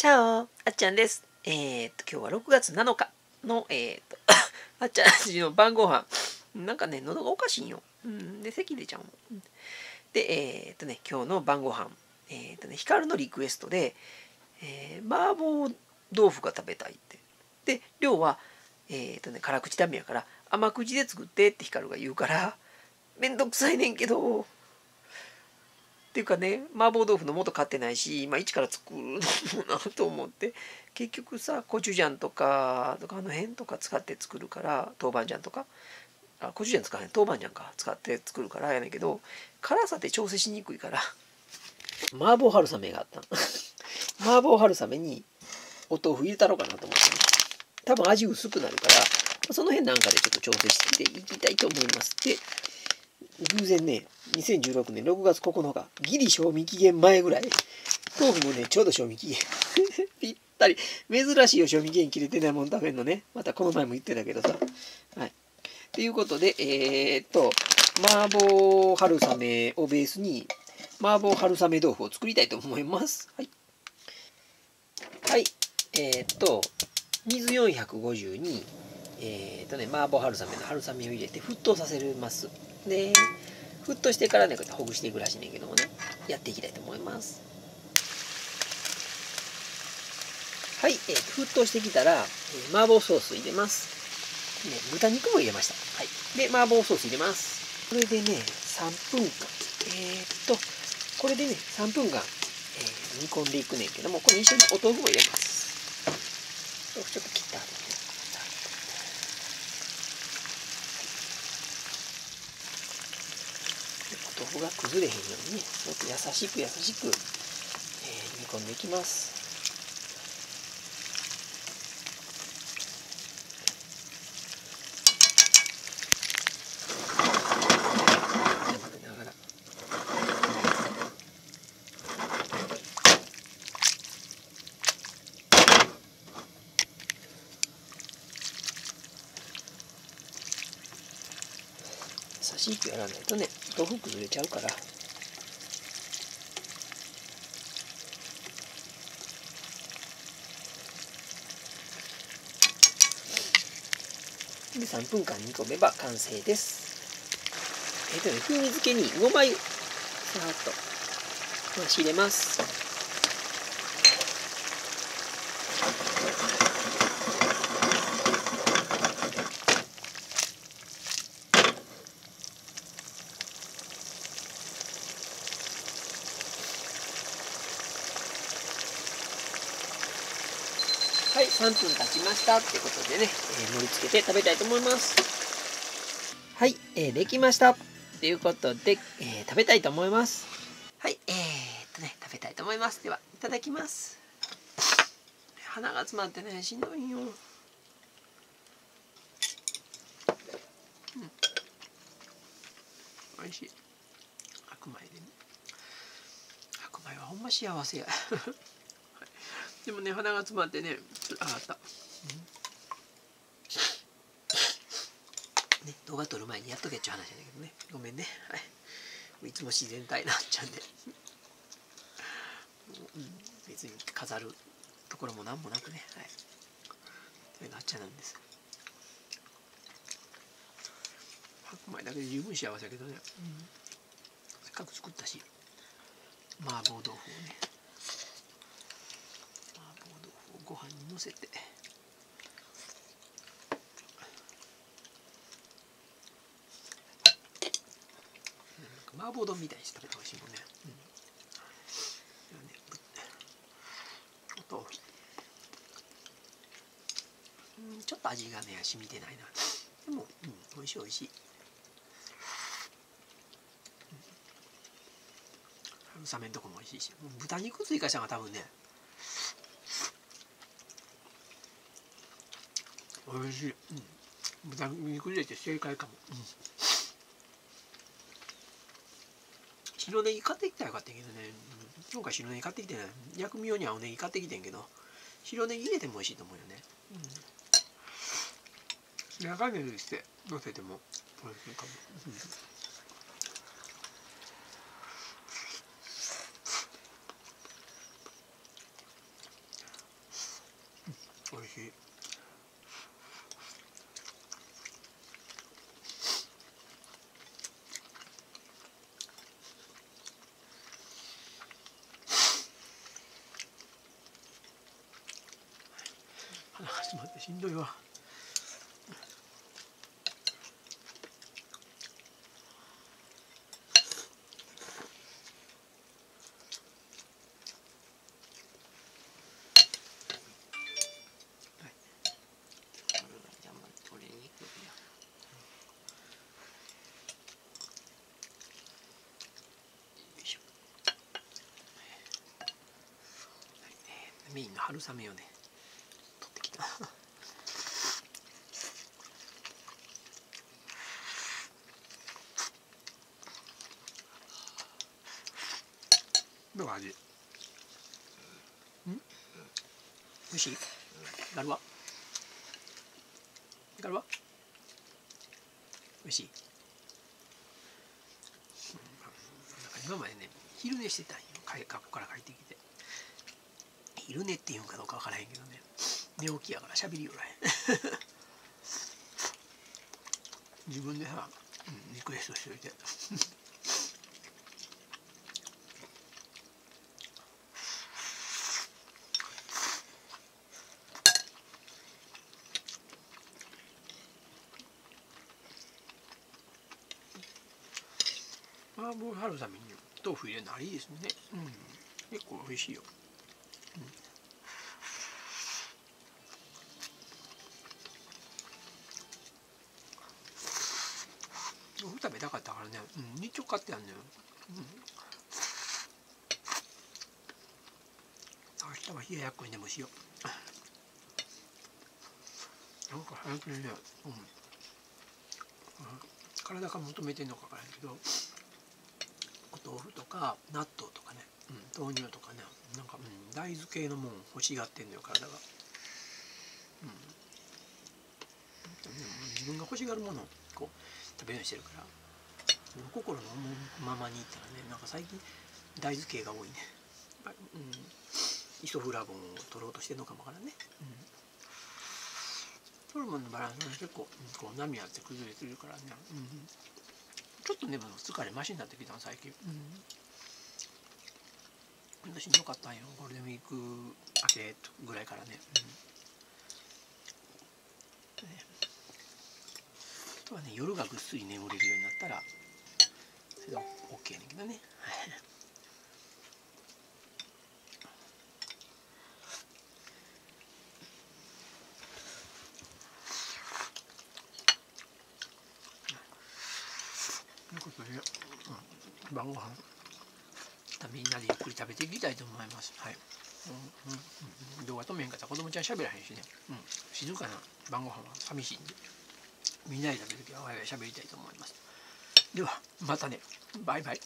チャオあっちゃんです。えー、っと、今日は6月7日の、えー、っと、あっちゃんちの晩ご飯。なんかね、喉がおかしいんよ。うん、で、咳出ちゃうの。うんで、えー、っとね、今日の晩ご飯。えー、っとね、ヒカルのリクエストで、えー、麻婆豆腐が食べたいって。で、量は、えー、っとね、辛口ダメやから、甘口で作ってってヒカルが言うから、めんどくさいねんけど、っていうかね麻婆豆腐の素買ってないし、まあ、一から作るのもなと思って。結局さコチュジャンとかとかあの辺とか使って作るから豆板醤とか。あコチュジャン使わへん？豆板醤か。使って作るからやねんけど辛さって調整しにくいから。麻婆春雨があったの。麻婆春雨にお豆腐入れたろうかなと思ってね。多分味薄くなるからその辺なんかでちょっと調整していきたいと思いますで偶然ね2016年6月9日ギリ賞味期限前ぐらい。豆腐もねちょうど賞味期限。ぴったり。珍しいよ賞味期限切れてないもん食べんのね。またこの前も言ってたけどさ。はい。ということでえー、っと麻婆春雨をベースに麻婆春雨豆腐を作りたいと思います。はい。はい。えー、っと水450にえー、とね麻婆春雨の春雨を入れて沸騰させます。で沸騰してからねこうやってほぐしていくらしいねんけどもねやっていきたいと思います。はい、えー、沸騰してきたら、えー麻婆ソース入れます、ね、豚肉も入れました。はい。で麻婆ソース入れます。これでね3分間。えー、っとこれでね3分間、えー煮込んでいくねんけどもこれ一緒にお豆腐も入れます。ちょっと切った後ねお豆腐が崩れへんようにねもっと優しく優しく、えー煮込んでいきます。優しくやらないとね豆腐崩れちゃうから。で3分間煮込めば完成です。えっとね風味付けにごま油さーっと回し入れます。3分経ちましたってことでね、えー盛り付けて食べたいと思います。はい、えーできました。ということで、えー食べたいと思います。はい、えー、っとね、食べたいと思います。では、いただきます。鼻が詰まってね、しんどいよ。うん。美味しい。白米でね。白米はほんま幸せや。でもね鼻が詰まってねつああった、ね動画撮る前にやっとけっちゅう話やねんけどね。ごめんね。はい。いつも自然体なっちゃうんで、うん、別に飾るところもなんもなくね。はい。そういうなっちゃなんです白米だけで十分幸せやけどね、うん。せっかく作ったし麻婆豆腐をねご飯にのせて。麻婆丼みたいにして食べてほしいもんね,、うん、ねお豆腐うんちょっと味がね染みてないな。でも、うん、美味しい美味しい。春雨んとこも美味しいし。もう豚肉追加したのが多分ね美味しい、うん、豚肉入れて正解かも、うん、白ネギ買ってきたらよかったけどね。うん。今回白ネギ買ってきてない。薬味用に青ネギ買ってきてんけど白ネギ入れても美味しいと思うよね。うん。長ネギして乗せても美味しいかも、うん。しい。鼻が詰まってしんどいわ。メインの春雨をね。どう味。ん。美味しい？ガルはガルは美味しい、うん、なんか今までね昼寝してたんよ。学校から帰ってきて。昼寝って言うんかどうか分からへんけどね。寝起きやからしゃべりよらへん。自分でさ、うん、リクエストしといて。麻婆春雨に豆腐入れるのありですね。うん。結構美味しいよ。うん、食べたかったからね、うん、日丁買ってやんねん、うん、明日は冷ややっこにでもしよう。なんか早くね、うん、体が求めてんのか分からんけどお豆腐とか納豆とかね。うん、豆乳とかね。なんか、うん、大豆系のもん欲しがってんのよ体が、うん、自分が欲しがるものこう食べるようにしてるから。心のままにいったらねなんか最近大豆系が多いね、うん、イソフラボンを取ろうとしてるのかもからね、うん、ホルモンのバランスが結構、こう波あって崩れてるからね、うん、ちょっとね疲れマシになってきたの最近、うん。しんどかったんよ。ゴールデンウィーク明けぐらいからね,、うん、ねあとはね夜がぐっすり眠れるようになったらそれは OK やねんけどね。ということで、うん、晩ご飯。みんなでゆっくり食べていきたいと思います。はい。うんうん、動画止めへんかったら子供ちゃん喋らへんしね、うん、静かな晩ご飯は寂しいんでみんなで食べるときはわいわい喋りたいと思います。ではまたね。バイバイ。